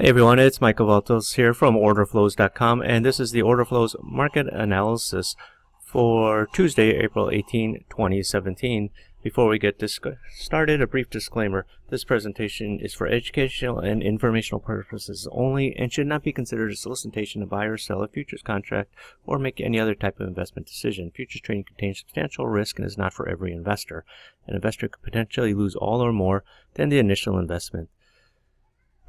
Hey everyone, it's Michael Valtos here from orderflows.com and this is the Orderflows market analysis for Tuesday, April 18, 2017. Before we get started, a brief disclaimer. This presentation is for educational and informational purposes only and should not be considered a solicitation to buy or sell a futures contract or make any other type of investment decision. Futures trading contains substantial risk and is not for every investor. An investor could potentially lose all or more than the initial investment.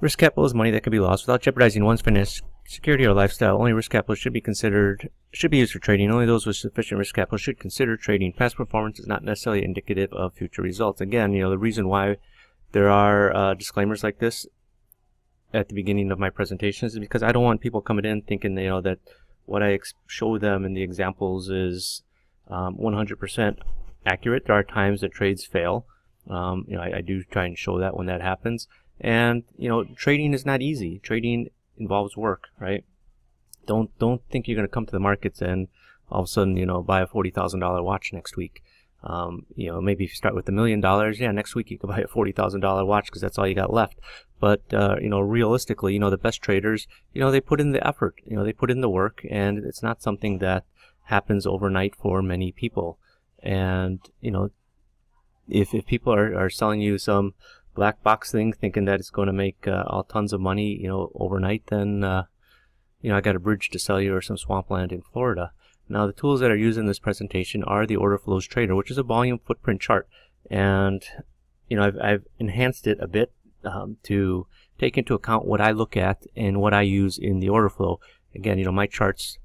Risk capital is money that can be lost without jeopardizing one's financial security or lifestyle. Only risk capital should be considered should be used for trading. Only those with sufficient risk capital should consider trading. Past performance is not necessarily indicative of future results. Again, you know the reason why there are uh, disclaimers like this at the beginning of my presentations is because I don't want people coming in thinking you know that what I show them in the examples is 100% um, accurate. There are times that trades fail. Um, you know, I, I do try and show that when that happens. And, you know, trading is not easy. Trading involves work, right? Don't, don't think you're going to come to the markets and all of a sudden, you know, buy a $40,000 watch next week. Um, you know, maybe if you start with a million dollars, yeah, next week you can buy a $40,000 watch because that's all you got left. But, uh, you know, realistically, you know, the best traders, you know, they put in the effort, you know, they put in the work and it's not something that happens overnight for many people. And, you know, if, if people are, are selling you some, black box thing, thinking that it's going to make uh, all tons of money, you know, overnight, then, uh, you know, I got a bridge to sell you or some swampland in Florida. Now, the tools that are used in this presentation are the Order Flows Trader, which is a volume footprint chart. And, you know, I've, I've enhanced it a bit um, to take into account what I look at and what I use in the order flow. Again, you know, my charts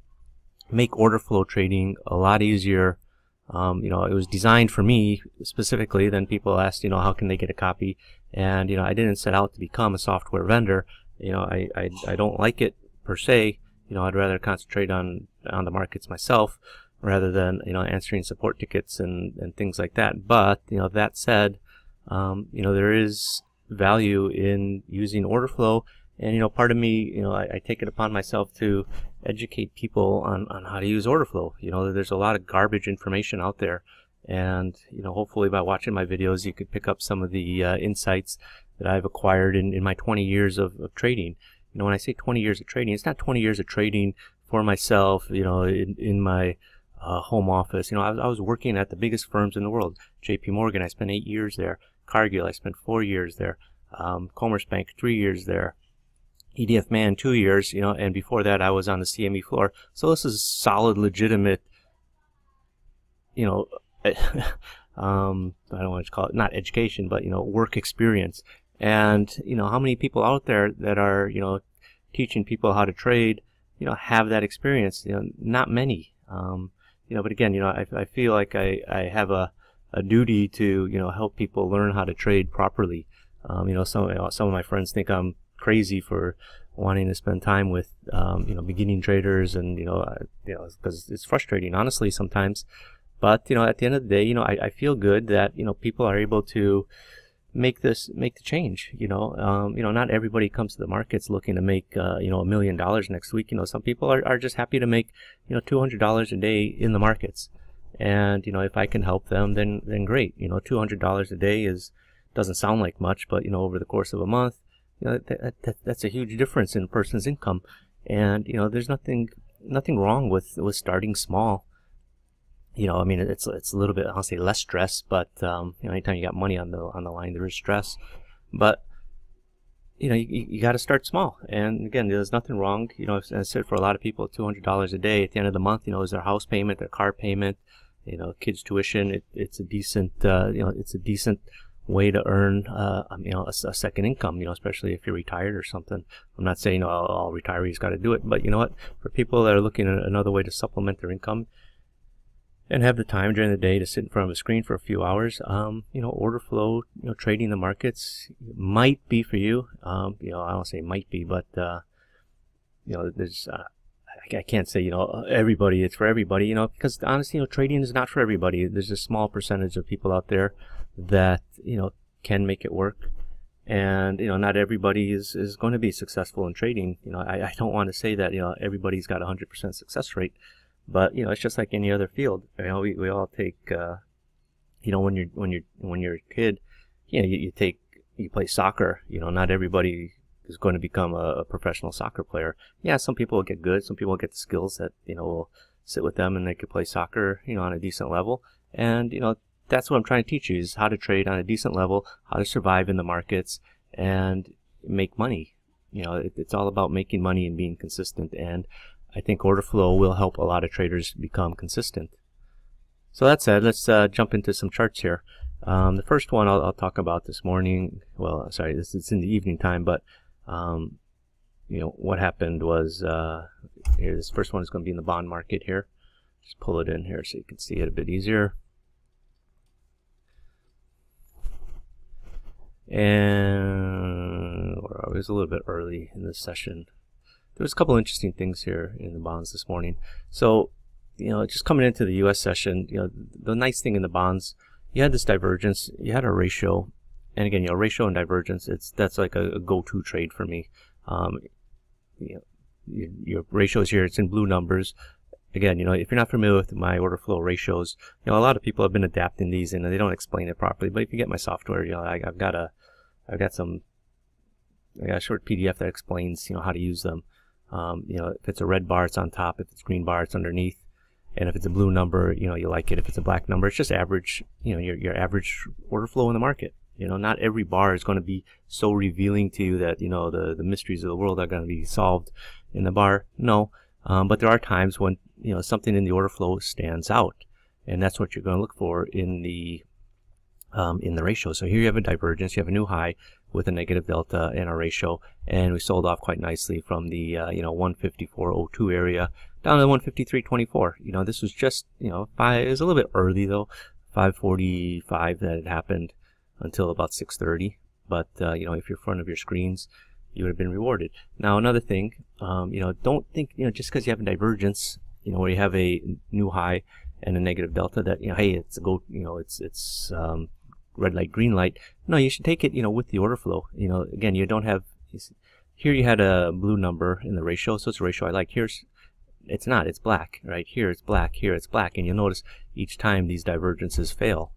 make order flow trading a lot easier um, you know, it was designed for me specifically. Then people asked, you know, how can they get a copy? And, you know, I didn't set out to become a software vendor. You know, I, I, I don't like it per se. You know, I'd rather concentrate on, on the markets myself rather than, you know, answering support tickets and, and things like that. But, you know, that said, um, you know, there is value in using order flow and you know, part of me, you know, I, I, take it upon myself to educate people on, on how to use order flow. You know, there's a lot of garbage information out there. And, you know, hopefully by watching my videos, you could pick up some of the uh, insights that I've acquired in, in my 20 years of, of trading. You know, when I say 20 years of trading, it's not 20 years of trading for myself, you know, in, in my uh, home office. You know, I was, I was working at the biggest firms in the world. JP Morgan, I spent eight years there. Cargill, I spent four years there. Um, Commerzbank, three years there. EDF Man two years, you know, and before that I was on the CME floor. So this is solid, legitimate, you know, um, I don't want to call it not education, but you know, work experience. And you know, how many people out there that are you know teaching people how to trade, you know, have that experience? You know, not many. Um, you know, but again, you know, I, I feel like I, I have a, a duty to you know help people learn how to trade properly. Um, you know, some you know, some of my friends think I'm crazy for wanting to spend time with um, you know beginning traders and you know uh, you know because it's frustrating honestly sometimes but you know at the end of the day you know I, I feel good that you know people are able to make this make the change you know um, you know not everybody comes to the markets looking to make uh, you know a million dollars next week you know some people are, are just happy to make you know $200 a day in the markets and you know if I can help them then then great you know $200 a day is doesn't sound like much but you know over the course of a month you know, that, that, that's a huge difference in a person's income. And, you know, there's nothing, nothing wrong with, with starting small. You know, I mean, it's, it's a little bit, I'll say less stress, but, um, you know, anytime you got money on the, on the line, there is stress. But, you know, you, you got to start small. And again, there's nothing wrong. You know, as I said, for a lot of people, $200 a day at the end of the month, you know, is their house payment, their car payment, you know, kids tuition. It, it's a decent, uh, you know, it's a decent way to earn, uh, you know, a, a, second income, you know, especially if you're retired or something. I'm not saying all, all retirees got to do it, but you know what? For people that are looking at another way to supplement their income and have the time during the day to sit in front of a screen for a few hours, um, you know, order flow, you know, trading the markets might be for you. Um, you know, I don't say might be, but, uh, you know, there's, uh, I can't say, you know, everybody, it's for everybody, you know, because honestly, you know, trading is not for everybody. There's a small percentage of people out there that you know can make it work and you know not everybody is is going to be successful in trading you know I, I don't want to say that you know everybody's got a 100% success rate but you know it's just like any other field you know we, we all take uh, you know when you're when you're when you're a kid you know you, you take you play soccer you know not everybody is going to become a, a professional soccer player. Yeah, some people will get good. Some people will get the skills that you know will sit with them and they could play soccer, you know, on a decent level. And you know, that's what I'm trying to teach you is how to trade on a decent level, how to survive in the markets, and make money. You know, it, it's all about making money and being consistent. And I think order flow will help a lot of traders become consistent. So that said, let's uh, jump into some charts here. Um, the first one I'll, I'll, talk about this morning. Well, sorry, this is in the evening time, but um, you know what happened was uh, here. This first one is going to be in the bond market here. Just pull it in here so you can see it a bit easier. And well, it was a little bit early in this session. There was a couple interesting things here in the bonds this morning. So, you know, just coming into the U.S. session, you know, the nice thing in the bonds, you had this divergence, you had a ratio, and again, you know, ratio and divergence, it's that's like a, a go-to trade for me. Um, you know, your, your ratios here, it's in blue numbers. Again, you know, if you're not familiar with my order flow ratios, you know, a lot of people have been adapting these and they don't explain it properly. But if you get my software, you know, I, I've got a, I've got some, I got a short PDF that explains, you know, how to use them. Um, you know, if it's a red bar, it's on top. If it's green bar, it's underneath. And if it's a blue number, you know, you like it. If it's a black number, it's just average, you know, your, your average order flow in the market. You know, not every bar is going to be so revealing to you that, you know, the, the mysteries of the world are going to be solved in the bar. No. Um, but there are times when, you know, something in the order flow stands out. And that's what you're going to look for in the, um, in the ratio. So here you have a divergence. You have a new high with a negative delta in our ratio. And we sold off quite nicely from the, uh, you know, 154.02 area down to 153.24. You know, this was just, you know, five, it was a little bit early though. 545 that had happened until about 6.30. But, uh, you know, if you're in front of your screens, you would have been rewarded. Now, another thing, um, you know, don't think, you know, just because you have a divergence, you know, where you have a new high and a negative delta that, you know, hey, it's a go, you know, it's, it's, um, red light, green light. No, you should take it, you know, with the order flow. You know, again, you don't have, here you had a blue number in the ratio, so it's a ratio I like. Here's, it's not, it's black, right? Here it's black, here it's black, and you'll notice each time these divergences fail.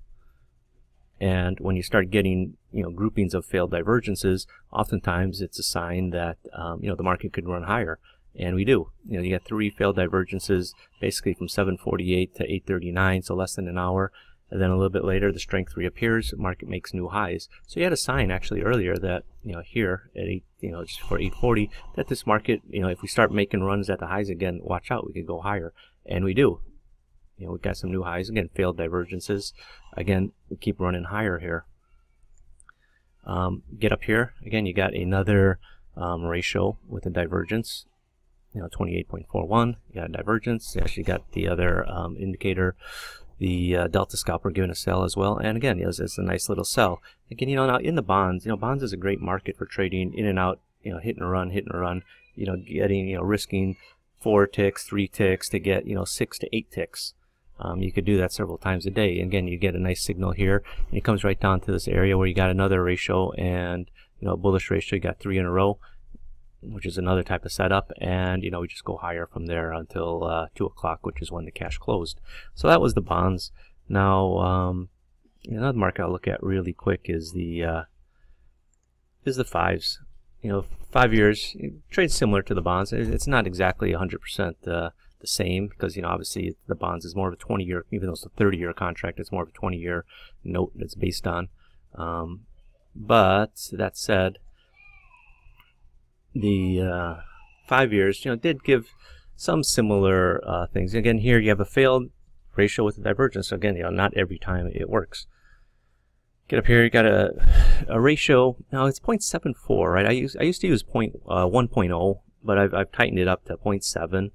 And when you start getting, you know, groupings of failed divergences, oftentimes it's a sign that, um, you know, the market could run higher. And we do. You know, you got three failed divergences, basically from 748 to 839, so less than an hour. And then a little bit later, the strength reappears, market makes new highs. So you had a sign actually earlier that, you know, here at 8, you know, just for 840, that this market, you know, if we start making runs at the highs again, watch out, we could go higher. And we do you know, we've got some new highs. Again, failed divergences. Again, we keep running higher here. Um, get up here. Again, you got another um, ratio with a divergence. You know, 28.41. You got divergence. You actually got the other um, indicator, the uh, delta scalper giving a sell as well. And again, it's, it's a nice little sell. Again, you know, now in the bonds, you know, bonds is a great market for trading in and out, you know, hit and run, hit and run, you know, getting, you know, risking four ticks, three ticks to get, you know, six to eight ticks. Um, you could do that several times a day. Again, you get a nice signal here. And it comes right down to this area where you got another ratio and, you know, bullish ratio. You got three in a row, which is another type of setup. And, you know, we just go higher from there until uh, 2 o'clock, which is when the cash closed. So that was the bonds. Now, um, another market I'll look at really quick is the uh, is the fives. You know, five years trade similar to the bonds. It's not exactly 100% uh, the same because you know obviously the bonds is more of a 20 year even though it's a 30 year contract it's more of a 20 year note that's based on um, but that said the uh, five years you know did give some similar uh, things again here you have a failed ratio with a divergence so again you know not every time it works get up here you got a, a ratio now it's 0.74 right I used I used to use point, uh, 1.0 but I've, I've tightened it up to 0.7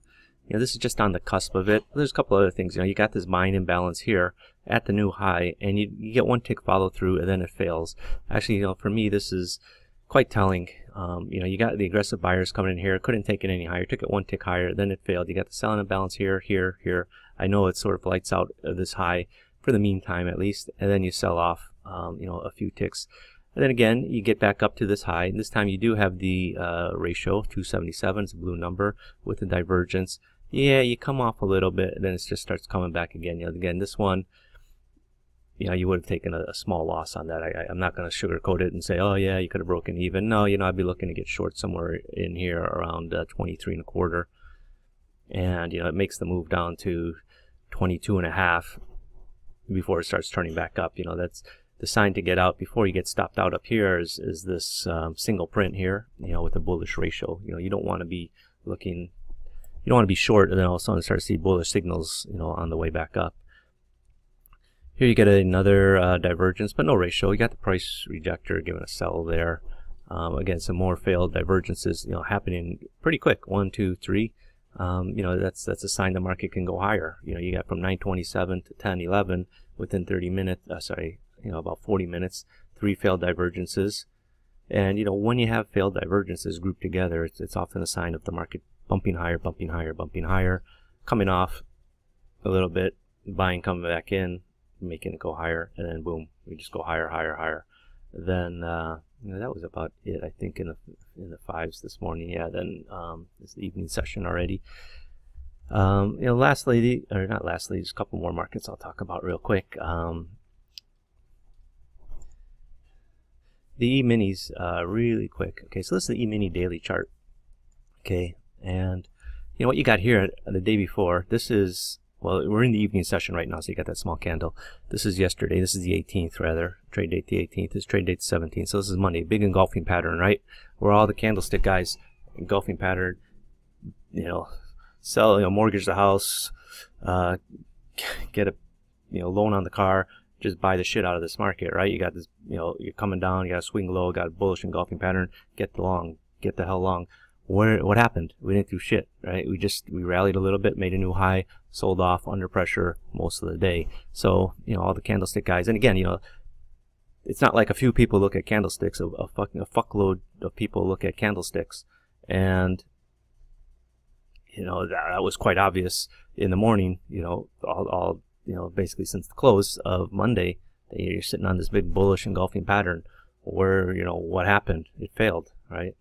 you know, this is just on the cusp of it. There's a couple other things. You know, you got this buying imbalance here at the new high, and you, you get one tick follow through, and then it fails. Actually, you know, for me, this is quite telling. Um, you know, you got the aggressive buyers coming in here, couldn't take it any higher, took it one tick higher, then it failed. You got the selling imbalance here, here, here. I know it sort of lights out this high for the meantime, at least, and then you sell off, um, you know, a few ticks. And then again, you get back up to this high. This time you do have the uh, ratio, 277, it's a blue number with the divergence yeah, you come off a little bit, then it just starts coming back again. You know, again, this one, you know, you would have taken a, a small loss on that. I, am not going to sugarcoat it and say, oh yeah, you could have broken even. No, you know, I'd be looking to get short somewhere in here around uh, 23 and a quarter. And, you know, it makes the move down to 22 and a half before it starts turning back up. You know, that's the sign to get out before you get stopped out up here is, is this um, single print here, you know, with a bullish ratio. You know, you don't want to be looking, you don't want to be short and then all of a sudden start to see bullish signals, you know, on the way back up. Here you get another uh, divergence, but no ratio. You got the price rejector giving a sell there. Um, again, some more failed divergences, you know, happening pretty quick. One, two, three. Um, you know, that's that's a sign the market can go higher. You know, you got from 927 to 1011 within 30 minutes. Uh, sorry, you know, about 40 minutes. Three failed divergences, and you know, when you have failed divergences grouped together, it's, it's often a sign of the market bumping higher, bumping higher, bumping higher, coming off a little bit, buying coming back in, making it go higher, and then boom, we just go higher, higher, higher. Then uh, that was about it. I think in the in the fives this morning. Yeah. Then um, it's the evening session already. Um, you know, lastly, or not lastly, there's a couple more markets I'll talk about real quick. Um, the E-minis, uh, really quick. Okay, so this is the E-mini daily chart. Okay, and you know what you got here the day before. This is well, we're in the evening session right now, so you got that small candle. This is yesterday. This is the 18th, rather. Trade date the 18th. This trade date the 17th. So this is Monday. Big engulfing pattern, right? Where all the candlestick guys, engulfing pattern, you know, sell, you know, mortgage the house, uh, get a, you know, loan on the car, just buy the shit out of this market, right? You got this, you know, you're coming down, you got a swing low, got a bullish engulfing pattern, get the long, get the hell long where what happened? We didn't do shit, right? We just we rallied a little bit, made a new high, sold off under pressure most of the day. So you know all the candlestick guys, and again, you know, it's not like a few people look at candlesticks. A, a fucking a fuckload of people look at candlesticks, and you know that, that was quite obvious in the morning. You know, all, all you know basically since the close of Monday, that you're sitting on this big bullish engulfing pattern. Where you know what happened? It failed, right?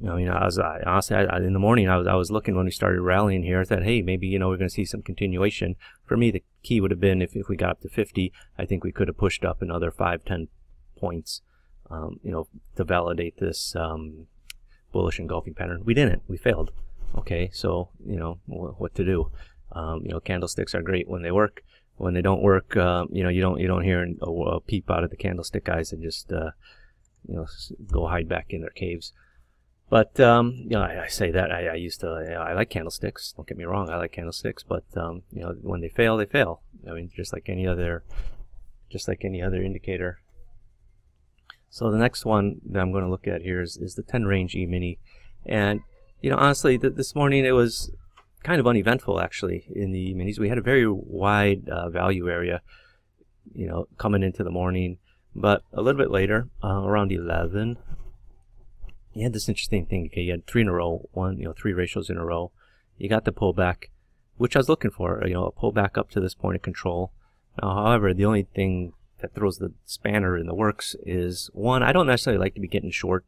You know, I was I, honestly I, in the morning I was I was looking when we started rallying here. I thought, hey, maybe you know we're going to see some continuation. For me, the key would have been if, if we got up to 50, I think we could have pushed up another five, ten points, um, you know, to validate this um, bullish engulfing pattern. We didn't. We failed. Okay, so you know what to do. Um, you know, candlesticks are great when they work. When they don't work, uh, you know, you don't you don't hear a, a, peep out of the candlestick guys and just uh, you know go hide back in their caves. But um, you know, I, I say that I, I used to. I like candlesticks. Don't get me wrong. I like candlesticks, but um, you know, when they fail, they fail. I mean, just like any other, just like any other indicator. So the next one that I'm going to look at here is, is the 10 range E-mini, and you know, honestly, th this morning it was kind of uneventful actually in the E-minis. We had a very wide uh, value area, you know, coming into the morning, but a little bit later, uh, around 11, you had this interesting thing. Okay, you had three in a row, one, you know, three ratios in a row. You got the pullback, which I was looking for, you know, a pullback up to this point of control. Now, however, the only thing that throws the spanner in the works is one, I don't necessarily like to be getting short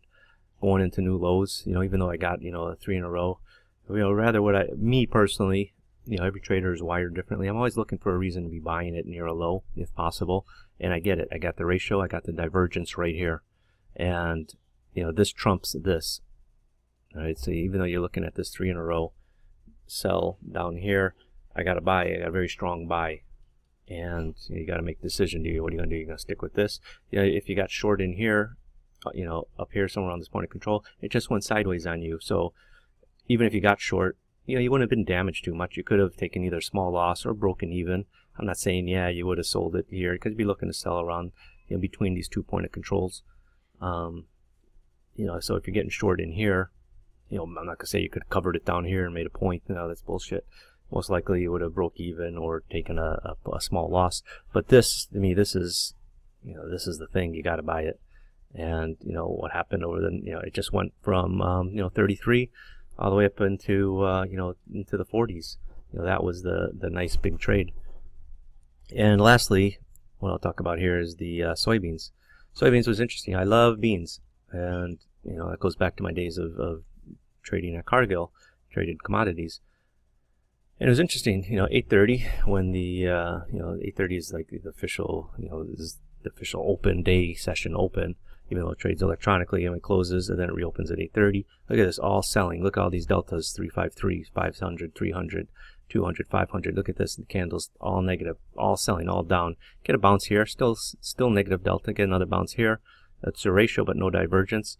going into new lows, you know, even though I got, you know, a three in a row. You know, rather what I, me personally, you know, every trader is wired differently. I'm always looking for a reason to be buying it near a low if possible. And I get it. I got the ratio, I got the divergence right here. And you know, this trumps this. All right, so even though you're looking at this three in a row sell down here, I got to buy. I got a very strong buy. And you, know, you got to make a decision. Do you, what are you going to do? You're going to stick with this? You know, if you got short in here, uh, you know, up here somewhere on this point of control, it just went sideways on you. So even if you got short, you know, you wouldn't have been damaged too much. You could have taken either small loss or broken even. I'm not saying, yeah, you would have sold it here because you'd be looking to sell around, you know, between these two point of controls. Um, you know, so if you're getting short in here, you know, I'm not gonna say you could have covered it down here and made a point. No, that's bullshit. Most likely you would have broke even or taken a, a, a small loss. But this, to me, this is, you know, this is the thing. You got to buy it. And you know what happened over the, you know, it just went from, um, you know, 33 all the way up into, uh, you know, into the 40s. You know, that was the the nice big trade. And lastly, what I'll talk about here is the uh, soybeans. Soybeans was interesting. I love beans and you know that goes back to my days of, of trading at Cargill, traded commodities. And it was interesting, you know, 8:30 when the uh, you know 8:30 is like the official, you know, is the official open day session open, even though it trades electronically and it closes and then it reopens at 8:30. Look at this, all selling. Look at all these deltas: 353, 500, 300, 200, 500. Look at this, the candles all negative, all selling, all down. Get a bounce here, still still negative delta. Get another bounce here. That's a ratio, but no divergence.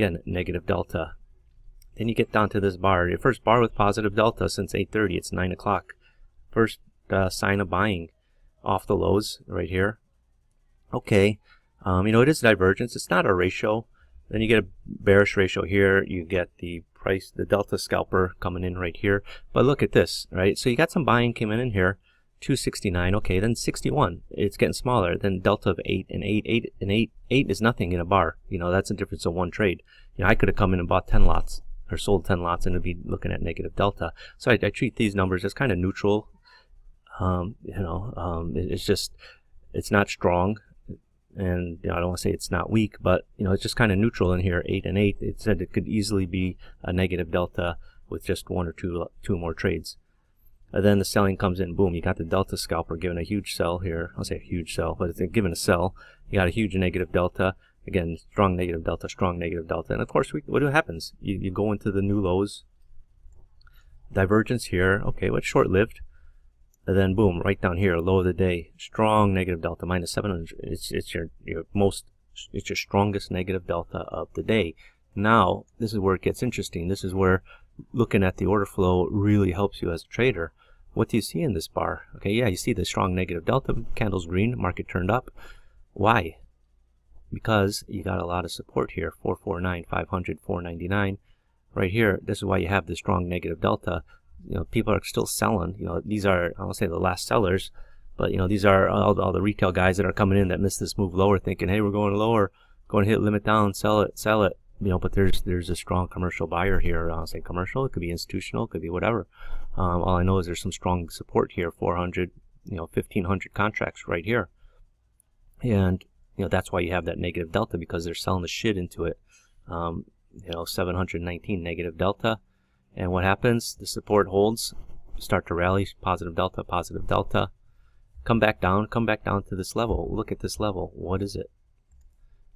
Again, negative delta. Then you get down to this bar. Your first bar with positive delta since 8.30. It's 9 o'clock. First uh, sign of buying off the lows right here. Okay. Um, you know, it is divergence. It's not a ratio. Then you get a bearish ratio here. You get the price, the delta scalper coming in right here. But look at this, right? So you got some buying coming in here. 269. Okay, then 61. It's getting smaller. Then delta of 8 and 8. 8 and 8. 8 is nothing in a bar. You know, that's a difference of one trade. You know, I could have come in and bought 10 lots or sold 10 lots and it'd be looking at negative delta. So I, I treat these numbers as kind of neutral. Um, you know, um, it, it's just, it's not strong. And you know, I don't want to say it's not weak, but you know, it's just kind of neutral in here, 8 and 8. It said it could easily be a negative delta with just one or two, two more trades. And then the selling comes in, boom, you got the delta scalper giving a huge sell here. I'll say a huge sell, but it's given a sell. You got a huge negative delta. Again, strong negative delta, strong negative delta. And of course, we, what happens? You, you go into the new lows. Divergence here. Okay, what's short-lived? And then boom, right down here, low of the day. Strong negative delta, minus 700. It's, it's your, your most, it's your strongest negative delta of the day. Now, this is where it gets interesting. This is where looking at the order flow really helps you as a trader. What do you see in this bar? Okay, yeah, you see the strong negative delta, candles green, market turned up. Why? Because you got a lot of support here, 449, 500, 499. Right here, this is why you have the strong negative delta. You know, people are still selling. You know, these are, I won't say the last sellers, but you know, these are all, all the retail guys that are coming in that missed this move lower thinking, hey, we're going lower, going to hit limit down, sell it, sell it you know, but there's there's a strong commercial buyer here. I'll say commercial. It could be institutional. It could be whatever. Um, all I know is there's some strong support here. 400, you know, 1500 contracts right here, and you know that's why you have that negative delta because they're selling the shit into it. Um, you know, 719 negative delta, and what happens? The support holds, start to rally, positive delta, positive delta, come back down, come back down to this level. Look at this level. What is it?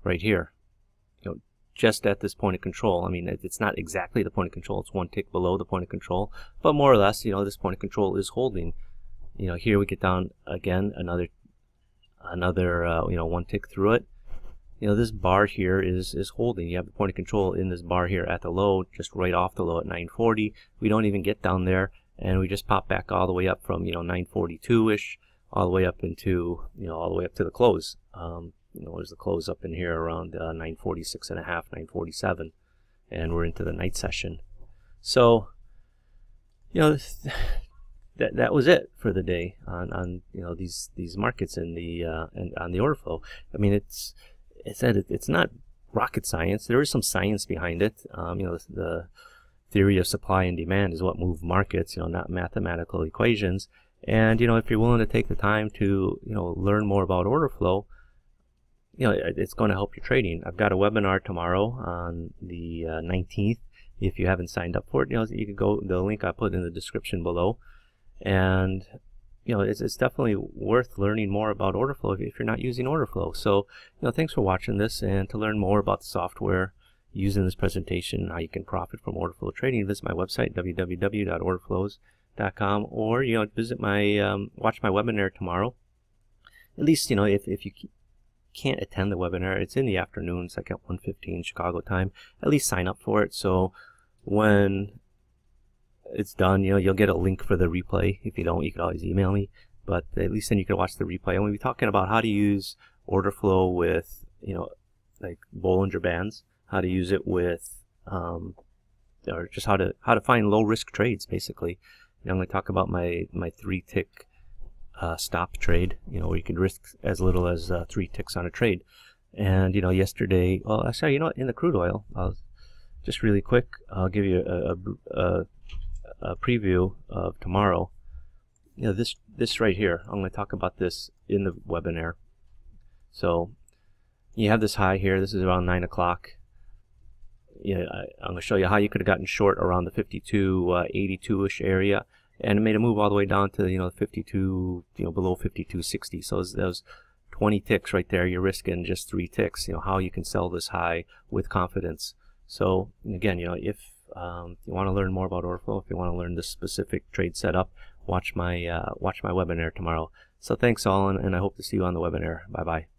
Right here just at this point of control. I mean, it's not exactly the point of control. It's one tick below the point of control, but more or less, you know, this point of control is holding. You know, here we get down again, another, another, uh, you know, one tick through it. You know, this bar here is, is holding. You have the point of control in this bar here at the low, just right off the low at 940. We don't even get down there, and we just pop back all the way up from, you know, 942-ish, all the way up into, you know, all the way up to the close. Um, you know, there's the close up in here around uh, 946 and a half, 947, and we're into the night session. So, you know, that that was it for the day on, on you know these these markets in the uh, and on the order flow. I mean, it's it's it, it's not rocket science. There is some science behind it. Um, you know, the, the theory of supply and demand is what move markets. You know, not mathematical equations. And you know, if you're willing to take the time to you know learn more about order flow, you know, it's going to help your trading. I've got a webinar tomorrow on the uh, 19th. If you haven't signed up for it, you know, you can go the link I put in the description below. And you know, it's, it's definitely worth learning more about order flow if you're not using order flow. So, you know, thanks for watching this. And to learn more about the software using this presentation, how you can profit from order flow trading, visit my website www.orderflows.com, or you know, visit my um, watch my webinar tomorrow. At least you know if if you can't attend the webinar, it's in the afternoon. It's like at 1.15 Chicago time. At least sign up for it. So when it's done, you know, you'll get a link for the replay. If you don't, you can always email me. But at least then you can watch the replay. And we'll be talking about how to use order flow with, you know, like Bollinger Bands, how to use it with, um, or just how to how to find low risk trades, basically. And I'm going to talk about my my three tick uh, stop trade, you know, where you can risk as little as uh, three ticks on a trade. And, you know, yesterday, well, I saw, you know, in the crude oil, I'll just really quick, I'll give you a, a, a preview of tomorrow. You know, this, this right here, I'm going to talk about this in the webinar. So you have this high here. This is around 9 o'clock. You know, I, am going to show you how you could have gotten short around the 52, uh, 82-ish area and it made a move all the way down to you know 52, you know below 52.60. So those 20 ticks right there, you're risking just three ticks. You know how you can sell this high with confidence. So again, you know if um, you want to learn more about order flow, if you want to learn this specific trade setup, watch my uh, watch my webinar tomorrow. So thanks all, and, and I hope to see you on the webinar. Bye bye.